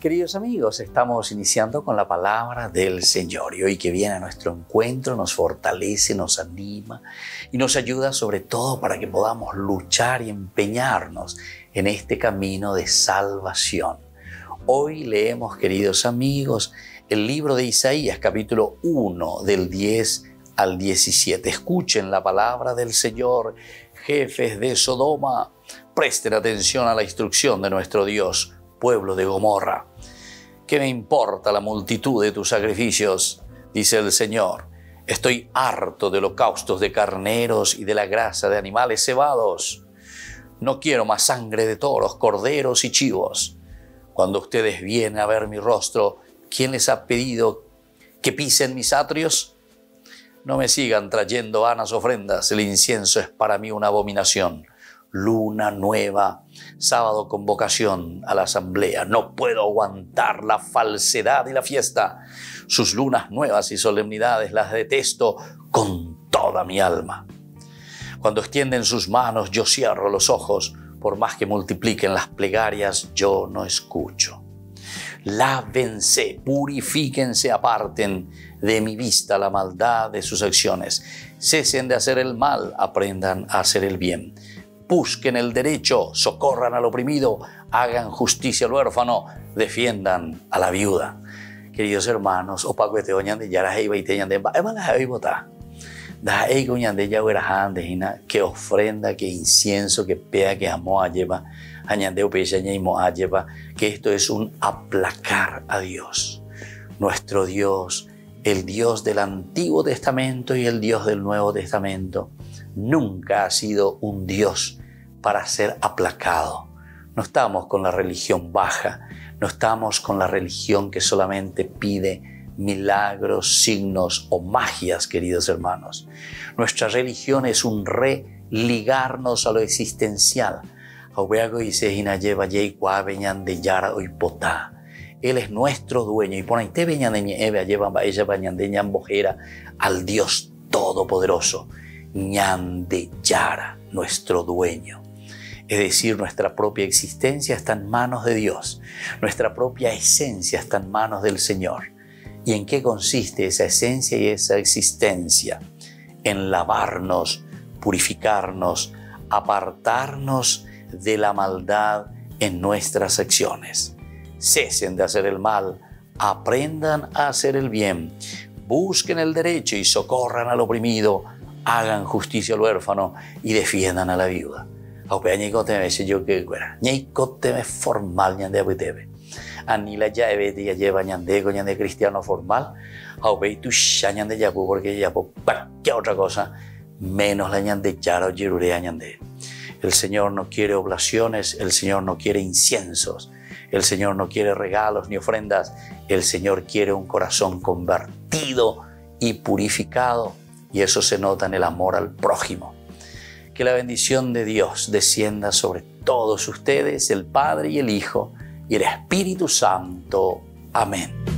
Queridos amigos, estamos iniciando con la palabra del Señor y hoy que viene a nuestro encuentro nos fortalece, nos anima y nos ayuda sobre todo para que podamos luchar y empeñarnos en este camino de salvación. Hoy leemos, queridos amigos, el libro de Isaías capítulo 1 del 10 al 17. Escuchen la palabra del Señor, jefes de Sodoma, presten atención a la instrucción de nuestro Dios pueblo de Gomorra. ¿Qué me importa la multitud de tus sacrificios? dice el Señor. Estoy harto de holocaustos de carneros y de la grasa de animales cebados. No quiero más sangre de toros, corderos y chivos. Cuando ustedes vienen a ver mi rostro, ¿quién les ha pedido que pisen mis atrios? No me sigan trayendo vanas ofrendas, el incienso es para mí una abominación luna nueva, sábado convocación a la asamblea. No puedo aguantar la falsedad y la fiesta. Sus lunas nuevas y solemnidades las detesto con toda mi alma. Cuando extienden sus manos yo cierro los ojos, por más que multipliquen las plegarias, yo no escucho. Lávense, purifíquense, aparten de mi vista la maldad de sus acciones. Cesen de hacer el mal, aprendan a hacer el bien busquen el derecho, socorran al oprimido, hagan justicia al huérfano, defiendan a la viuda. Queridos hermanos, opaco este oñan de yara heiba y teñan de ema la hei bota. Da hei coñan de ya que ofrenda, que incienso, que pea, que amo a lleva, añande upecha ñeimo a lleva, que esto es un aplacar a Dios. Nuestro Dios, el Dios del Antiguo Testamento y el Dios del Nuevo Testamento, nunca ha sido un Dios para ser aplacado. No estamos con la religión baja, no estamos con la religión que solamente pide milagros, signos o magias, queridos hermanos. Nuestra religión es un religarnos a lo existencial. Él es nuestro dueño y pone al Dios Todopoderoso Ñandeyara, nuestro dueño. Es decir, nuestra propia existencia está en manos de Dios, nuestra propia esencia está en manos del Señor. ¿Y en qué consiste esa esencia y esa existencia? En lavarnos, purificarnos, apartarnos de la maldad en nuestras acciones. Cesen de hacer el mal, aprendan a hacer el bien, busquen el derecho y socorran al oprimido, hagan justicia al huérfano y defiendan a la viuda. Aupea ñeiko teme se yo que fuera. Ñeiko teme formal ñande abutebe. Anila ya ebete ya lleva ñande con ñande cristiano formal. Aupea tu ya ñande yapu porque ya para qué otra cosa menos la ñande yara o yirurea ñande. El Señor no quiere oblaciones, el Señor no quiere inciensos, el Señor no quiere regalos ni ofrendas, el Señor quiere un corazón convertido y purificado y eso se nota en el amor al prójimo. Que la bendición de Dios descienda sobre todos ustedes, el Padre y el Hijo y el Espíritu Santo. Amén.